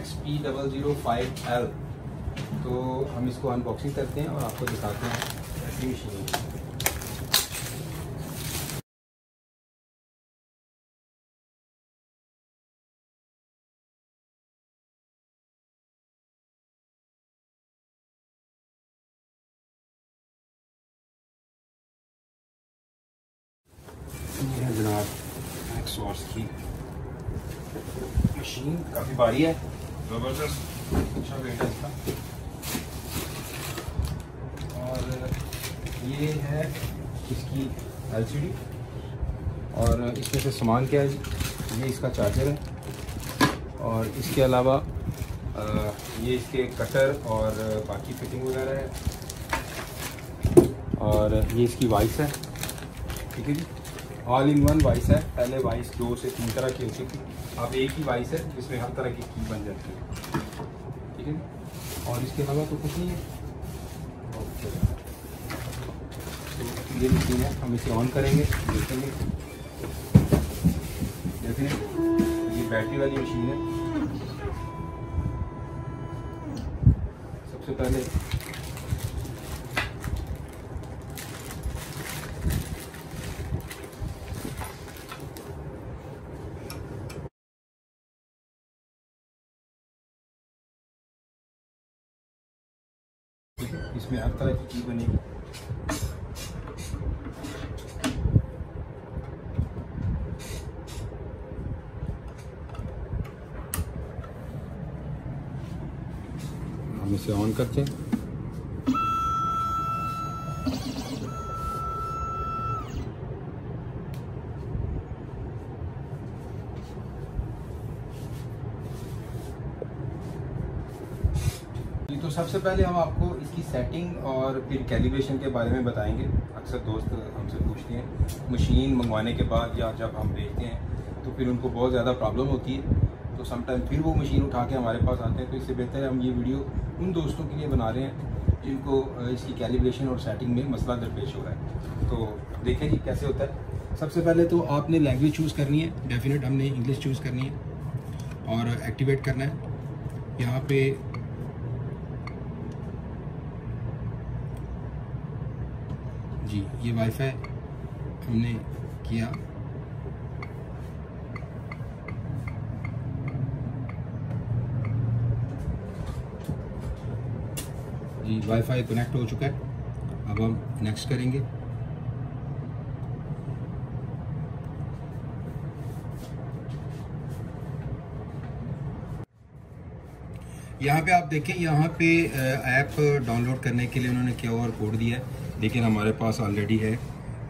X P double zero five L तो हम इसको अनबॉक्सिंग करते हैं और आपको दिखाते हैं ऐसी मशीन जनाब की मशीन काफ़ी भारी है। ज़बरदस्त अच्छा और ये है इसकी एलसीडी और इसमें से सामान क्या है जी? ये इसका चार्जर है। और इसके अलावा ये इसके कटर और बाकी फिटिंग वगैरह है। और ये इसकी वाइस है। ठीक है जी? ऑल इन वन वाइस है। पहले वाइस दो से तीन तरह की होती थी। अब एक ही वाइस है, जिसमें हर तरह की की बन जाती है। ठीक है और इसके अलावा तो कुछ नहीं है। तो ये मशीन है, हम इसे ऑन करेंगे, देखेंगे। देखें ये बैटरी वाली मशीन है। सबसे पहले इसमें हर तरह की चीज़ बनेगी हम इसे ऑन करते हैं। तो सबसे पहले हम आपको इसकी सेटिंग और फिर कैलिब्रेशन के बारे में बताएँगे। अक्सर दोस्त हमसे पूछते हैं मशीन मंगवाने के बाद या जब हम भेजते हैं तो फिर उनको बहुत ज़्यादा प्रॉब्लम होती है। तो समटाइम फिर वो मशीन उठा के हमारे पास आते हैं तो इससे बेहतर है हम ये वीडियो उन दोस्तों के लिए बना रहे हैं, जिनको इसकी कैलिब्रेशन और सेटिंग में मसला दरपेश हो रहा है। तो देखें जी कैसे होता है। सबसे पहले तो आपने लैंग्वेज चूज़ करनी है। डेफिनेट हमने इंग्लिश चूज़ करनी है और एक्टिवेट करना है। यहाँ पे जी, ये वाईफाई हमने किया। जी वाईफाई कनेक्ट हो चुका है। अब हम नेक्स्ट करेंगे। यहाँ पे आप देखें, यहाँ पे ऐप डाउनलोड करने के लिए उन्होंने क्या और कोड दिया है। लेकिन हमारे पास ऑलरेडी है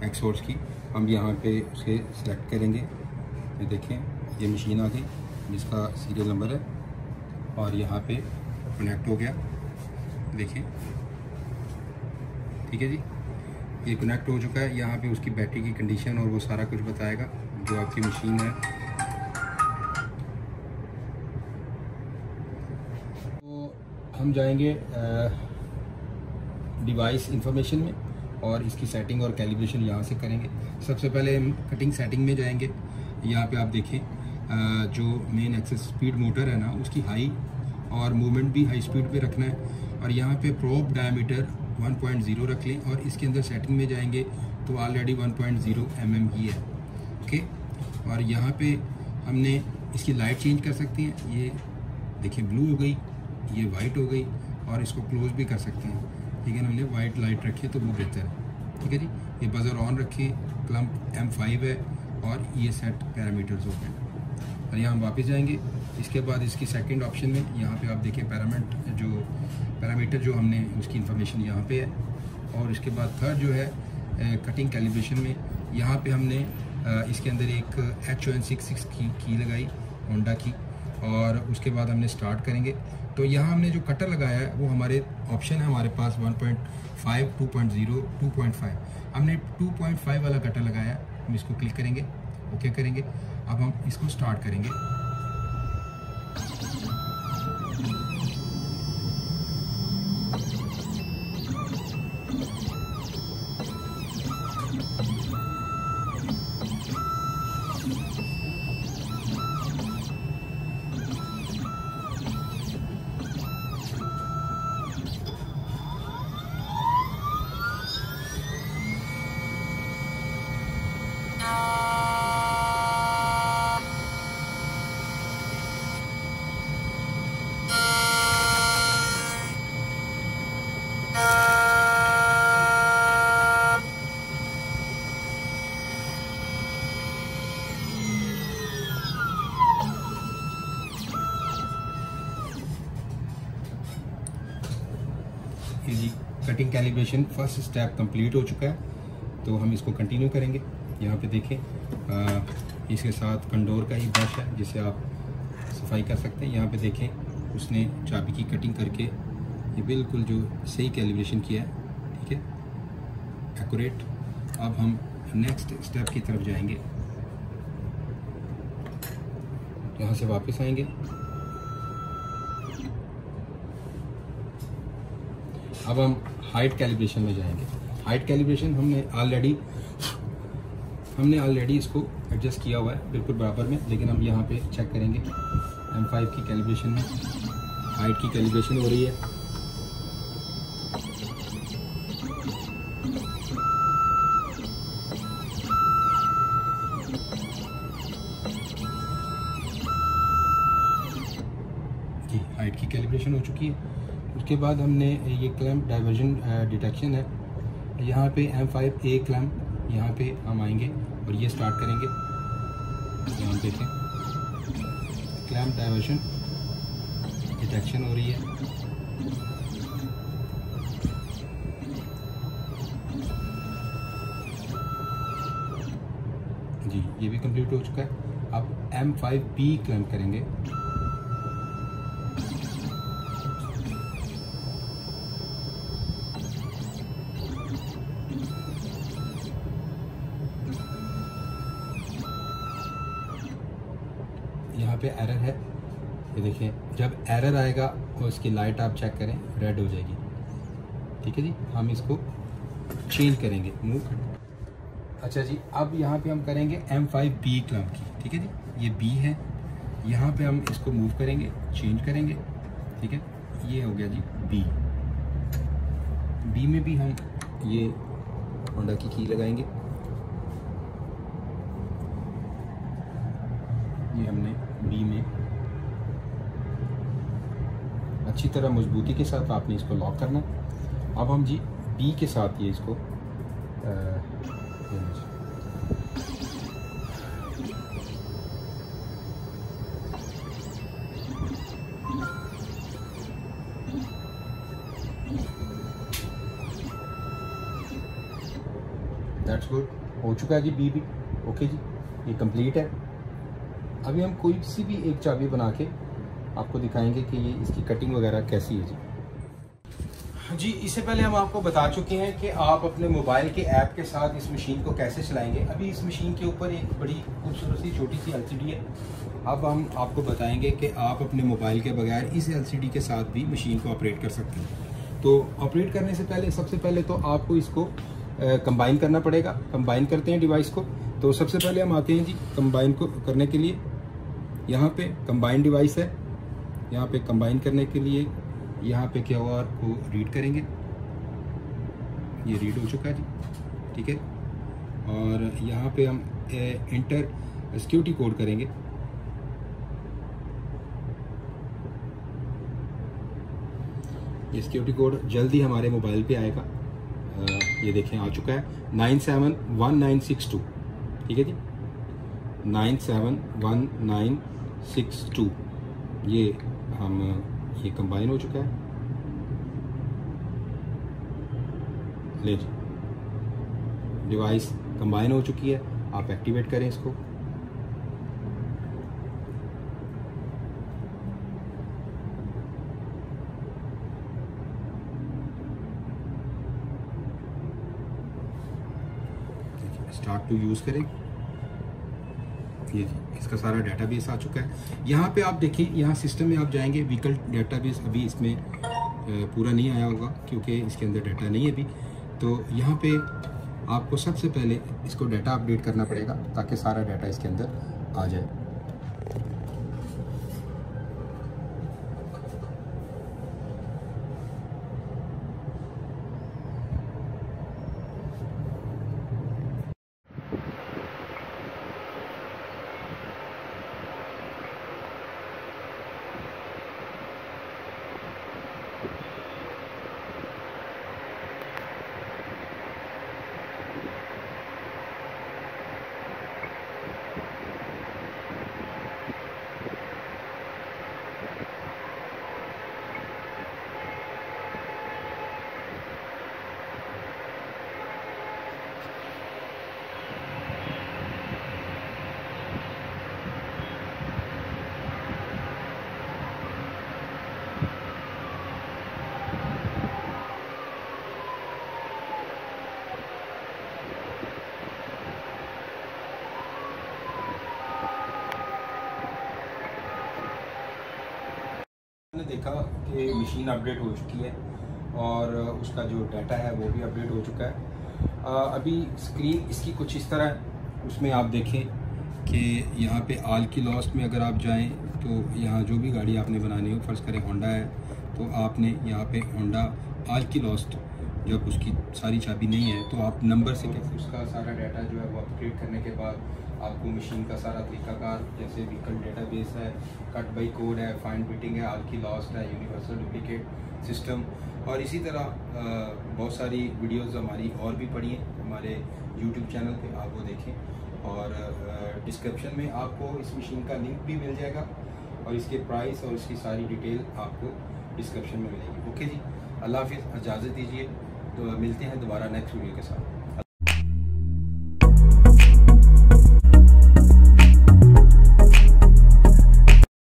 एक्सपोर्ट्स की। हम यहाँ पे उसे सेलेक्ट करेंगे। ये देखें, ये मशीन आ गई, जिसका सीरियल नंबर है। और यहाँ पे कनेक्ट हो गया। देखें ठीक है जी? ये कनेक्ट हो चुका है। यहाँ पे उसकी बैटरी की कंडीशन और वो सारा कुछ बताएगा, जो आपकी मशीन है। हम जाएँगे डिवाइस इंफॉर्मेशन में और इसकी सेटिंग और कैलिब्रेशन यहाँ से करेंगे। सबसे पहले हम कटिंग सेटिंग में जाएँगे। यहाँ पे आप देखें जो मेन एक्सेस स्पीड मोटर है ना, उसकी हाई और मूवमेंट भी हाई स्पीड पे रखना है। और यहाँ पे प्रोप डायमीटर 1.0 रख लें और इसके अंदर सेटिंग में जाएँगे तो ऑलरेडी 1.0 पॉइंट mm ही है। ओके? और यहाँ पे हमने इसकी लाइट चेंज कर सकते हैं। ये देखिए ब्लू हो गई। ये वाइट हो गई और इसको क्लोज भी कर सकते हैं। लेकिन हमने वाइट लाइट रखी तो वो बेहतर है। ठीक है जी? ये बज़र ऑन रखिए क्लम्प एम फाइव है और ये सेट पैरामीटर्स हो गए। और यहाँ हम वापस जाएँगे। इसके बाद इसकी सेकंड ऑप्शन में यहाँ पे आप देखिए पैरामेंट जो पैरामीटर जो हमने, उसकी इन्फॉर्मेशन यहाँ पे है। और इसके बाद थर्ड जो है कटिंग कैलिब्रेशन में यहाँ पे हमने इसके अंदर एक H O N six six की की लगाई होंडा की। और उसके बाद हमने स्टार्ट करेंगे। तो यहाँ हमने जो कटर लगाया है वो हमारे ऑप्शन है हमारे पास 1.5, 2.0, 2.5 हमने 2.5 वाला कटर लगाया हम इसको क्लिक करेंगे ओके करेंगे। अब हम इसको स्टार्ट करेंगे। Cutting calibration first step complete हो चुका है तो हम इसको कंटिन्यू करेंगे। यहाँ पे देखें इसके साथ कंडोर का ही ब्रश है, जिसे आप सफ़ाई कर सकते हैं। यहाँ पे देखें, उसने चाबी की कटिंग करके ये बिल्कुल जो सही कैलिब्रेशन किया है, ठीक है? एक्यूरेट अब हम नेक्स्ट स्टेप की तरफ़ जाएँगे। यहाँ से वापस आएँगे। अब हम हाइट कैलिब्रेशन में जाएँगे। हाइट कैलिब्रेशन हमने ऑलरेडी हमने ऑलरेडी इसको एडजस्ट किया हुआ है, बिल्कुल बराबर में, लेकिन हम यहाँ पे चेक करेंगे M5 की कैलिब्रेशन में हाइट की कैलिब्रेशन हो रही है। जी हाइट की कैलिब्रेशन हो चुकी है। उसके बाद हमने ये क्लैम्प डाइवर्जन डिटेक्शन है। यहाँ पे M5 ए क्लैम्प यहाँ पे हम आएँगे और ये स्टार्ट करेंगे। यहाँ देखें। क्लैम्प डाइवर्जन डिटेक्शन हो रही है। जी, ये भी कंप्लीट हो चुका है। अब M5B क्लैम्प करेंगे। पे एरर है। ये देखिए, जब एरर आएगा और इसकी लाइट आप चेक करें रेड हो जाएगी। ठीक है जी? हम इसको चेंज करेंगे मूव अच्छा जी, अब यहाँ पे हम करेंगे एम फाइव बी क्लब की। ठीक है जी? ये बी है। यहाँ पे हम इसको मूव करेंगे चेंज करेंगे। ठीक है? ये हो गया जी बी बी में भी हम ये होंडा की की लगाएँगे। ये हमने बी में। अच्छी तरह मजबूती के साथ आपने इसको लॉक करना अब हम जी बी के साथ ये इसको दैट्स गुड हो चुका है जी बी भी। ओके जी, ये कंप्लीट है। अभी हम कोई सी भी एक चाबी बना के आपको दिखाएँगे कि ये इसकी कटिंग वगैरह कैसी है जी। जी, इससे पहले हम आपको बता चुके हैं कि आप अपने मोबाइल के ऐप के साथ इस मशीन को कैसे चलाएँगे। अभी इस मशीन के ऊपर एक बड़ी खूबसूरत सी छोटी सी एलसीडी है। अब हम आपको बताएँगे कि आप अपने मोबाइल के बगैर इस एलसीडी के साथ भी मशीन को ऑपरेट कर सकते हैं। तो ऑपरेट करने से पहले, सबसे पहले तो आपको इसको कंबाइन करना पड़ेगा। कंबाइन करते हैं डिवाइस को। तो सबसे पहले हम आते हैं जी कंबाइन को करने के लिए। यहाँ पे कंबाइन डिवाइस है। यहाँ पे कंबाइन करने के लिए यहाँ पे क्या हुआ को रीड करेंगे। ये रीड हो चुका है जी ठीक है? और यहाँ पे हम इंटर सिक्योरिटी कोड करेंगे। ये सिक्योरिटी कोड जल्दी हमारे मोबाइल पे आएगा। आ, ये देखें आ चुका है। Nine seven one nine six two ठीक है जी? Nine seven one nine six two. ये हम, ये कंबाइन हो चुका है। ले जी डिवाइस कंबाइन हो चुकी है। आप एक्टिवेट करें इसको। स्टार्ट टू यूज़ करें। ये इसका सारा डेटाबेस आ चुका है। यहाँ पे आप देखें यहाँ सिस्टम में आप जाएँगे व्हीकल डेटाबेस अभी इसमें पूरा नहीं आया होगा, क्योंकि इसके अंदर डाटा नहीं है अभी। तो यहाँ पे आपको सबसे पहले इसको डाटा अपडेट करना पड़ेगा, ताकि सारा डाटा इसके अंदर आ जाए। देखा कि मशीन अपडेट हो चुकी है और उसका जो डाटा है वो भी अपडेट हो चुका है। आ, अभी स्क्रीन इसकी कुछ इस तरह है। उसमें आप देखें कि यहाँ पे आल की लॉस्ट में अगर आप जाएँ तो यहाँ जो भी गाड़ी आपने बनानी हो फ़र्ज़ करें होंडा है तो आपने यहाँ पे होंडा आल की लॉस्ट जब उसकी सारी चाबी नहीं है तो आप नंबर से तो उसका सारा डाटा जो है वो अपडेट करने के बाद आपको मशीन का सारा तरीकाकार जैसे व्हीकल डेटाबेस है कट बाई कोड है फाइन फिटिंग है आल की लॉस्ट है यूनिवर्सल डुप्लीकेट सिस्टम और इसी तरह बहुत सारी वीडियोस हमारी और भी पड़ी हैं हमारे यूट्यूब चैनल पे, आप वो देखें। और डिस्क्रिप्शन में आपको इस मशीन का लिंक भी मिल जाएगा और इसके प्राइस और इसकी सारी डिटेल आपको डिस्क्रिप्शन में मिलेगी। ओके जी? अल्लाह हाफिज़, इजाज़त दीजिए। तो मिलते हैं दोबारा नेक्स्ट वीडियो के साथ।